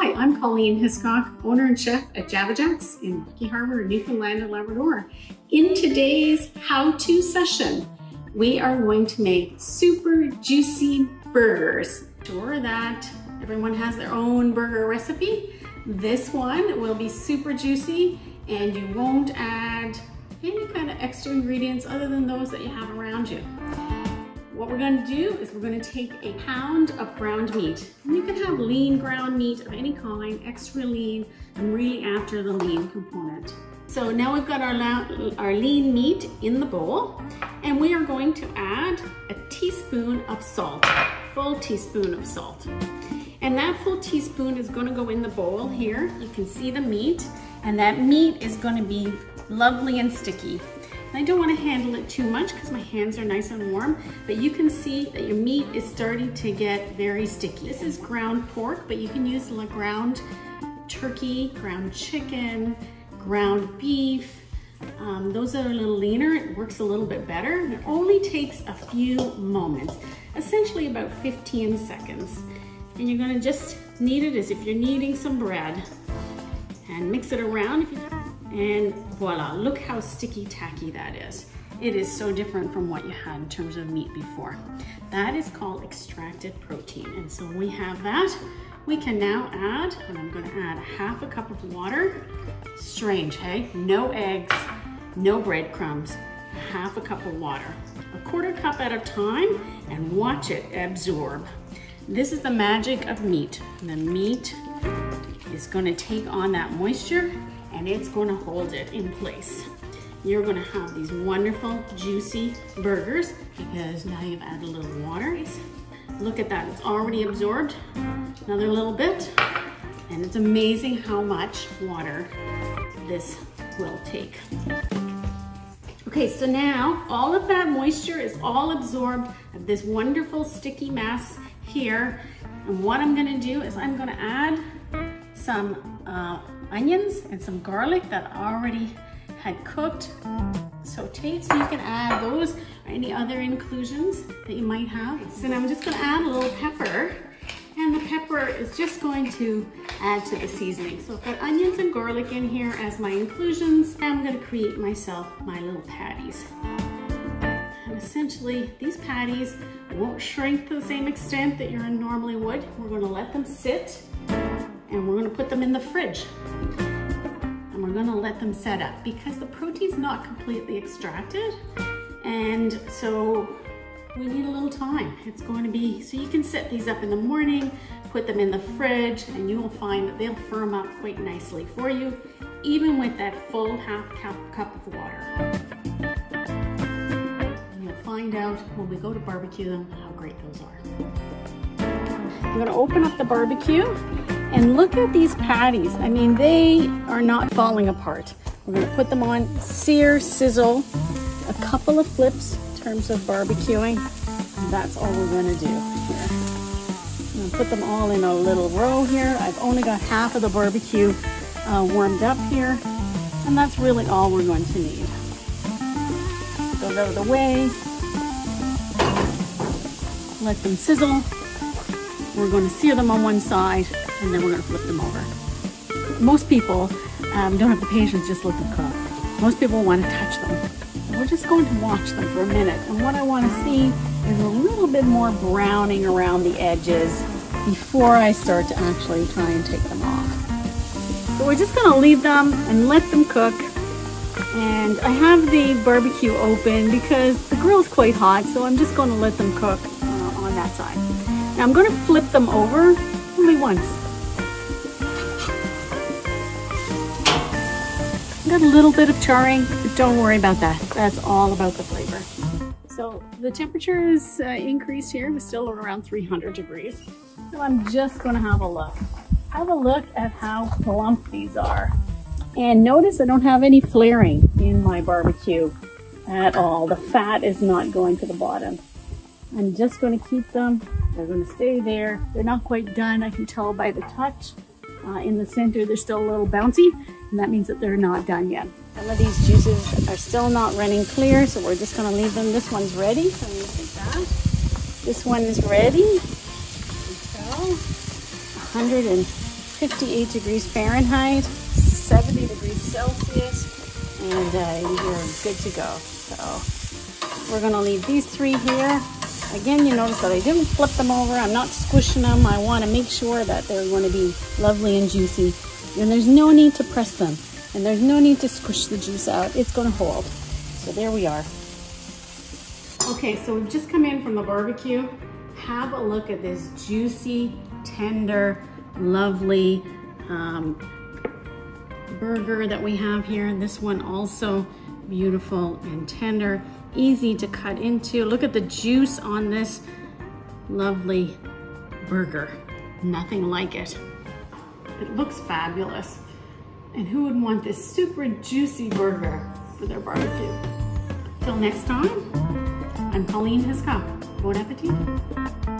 Hi, I'm Colleen Hiscock, owner and chef at Java Jack's in Rocky Harbour, Newfoundland and Labrador. In today's how-to session, we are going to make super juicy burgers. Sure that everyone has their own burger recipe. This one will be super juicy and you won't add any kind of extra ingredients other than those that you have around you. What we're gonna do is we're gonna take a pound of ground meat. And you can have lean ground meat of any kind, extra lean, I'm really after the lean component. So now we've got our, our lean meat in the bowl, and we are going to add a teaspoon of salt, full teaspoon of salt. And that full teaspoon is gonna go in the bowl here. You can see the meat, and that meat is gonna be lovely and sticky. I don't want to handle it too much because my hands are nice and warm, but you can see that your meat is starting to get very sticky. This is ground pork, but you can use ground turkey, ground chicken, ground beef. Um, those are a little leaner, it works a little bit better. It only takes a few moments, essentially about 15 seconds. And you're gonna just knead it as if you're kneading some bread and mix it around. And voila, look how sticky tacky that is. It is so different from what you had in terms of meat before. That is called extracted protein. And so we have that. We can now add, and I'm gonna add half a cup of water. Strange, hey? No eggs, no breadcrumbs, half a cup of water. A quarter cup at a time and watch it absorb. This is the magic of meat. The meat is gonna take on that moisture and it's gonna hold it in place. You're gonna have these wonderful, juicy burgers because now you've added a little water. Look at that, it's already absorbed. Another little bit, and it's amazing how much water this will take. Okay, so now all of that moisture is all absorbed of this wonderful sticky mass here. And what I'm gonna do is I'm gonna add some uh, onions and some garlic that I already had cooked. Sauteed, so you can add those or any other inclusions that you might have. So now I'm just gonna add a little pepper and the pepper is just going to add to the seasoning. So I've got onions and garlic in here as my inclusions. I'm gonna create myself my little patties. And essentially, these patties won't shrink to the same extent that you normally would. We're gonna let them sit we're gonna put them in the fridge. And we're gonna let them set up because the protein's not completely extracted. And so we need a little time. It's going to be, so you can set these up in the morning, put them in the fridge, and you will find that they'll firm up quite nicely for you, even with that full half cup, cup of water. And you'll find out when we go to barbecue them how great those are. I'm gonna open up the barbecue and look at these patties. I mean, they are not falling apart. We're gonna put them on sear, sizzle, a couple of flips in terms of barbecuing. That's all we're gonna do here. I'm gonna put them all in a little row here. I've only got half of the barbecue uh, warmed up here. And that's really all we're going to need. Those out of the way. Let them sizzle. We're going to sear them on one side and then we're to flip them over. Most people um, don't have the patience just let them cook. Most people want to touch them. We're just going to watch them for a minute. And what I want to see is a little bit more browning around the edges before I start to actually try and take them off. So we're just going to leave them and let them cook. And I have the barbecue open because the grill's quite hot, so I'm just going to let them cook uh, on that side. Now I'm going to flip them over only once. Got a little bit of charring, but don't worry about that. That's all about the flavor. So the temperature is uh, increased here. We're still around 300 degrees. So I'm just gonna have a look. Have a look at how plump these are. And notice I don't have any flaring in my barbecue at all. The fat is not going to the bottom. I'm just gonna keep them. They're gonna stay there. They're not quite done. I can tell by the touch. Uh, in the center, they're still a little bouncy and that means that they're not done yet. Some of these juices are still not running clear, so we're just gonna leave them. This one's ready, so. This one is ready. So, 100 and 58 degrees Fahrenheit, 70 degrees Celsius, and uh, you're good to go. So we're gonna leave these three here. Again, you notice that I didn't flip them over. I'm not squishing them. I wanna make sure that they're gonna be lovely and juicy. And there's no need to press them. And there's no need to squish the juice out. It's gonna hold. So there we are. Okay, so we've just come in from the barbecue. Have a look at this juicy, tender, lovely um, burger that we have here. This one also beautiful and tender, easy to cut into. Look at the juice on this lovely burger. Nothing like it. It looks fabulous. And who would want this super juicy burger for their barbecue? Till next time, I'm Colleen Hiscock. Bon appetit.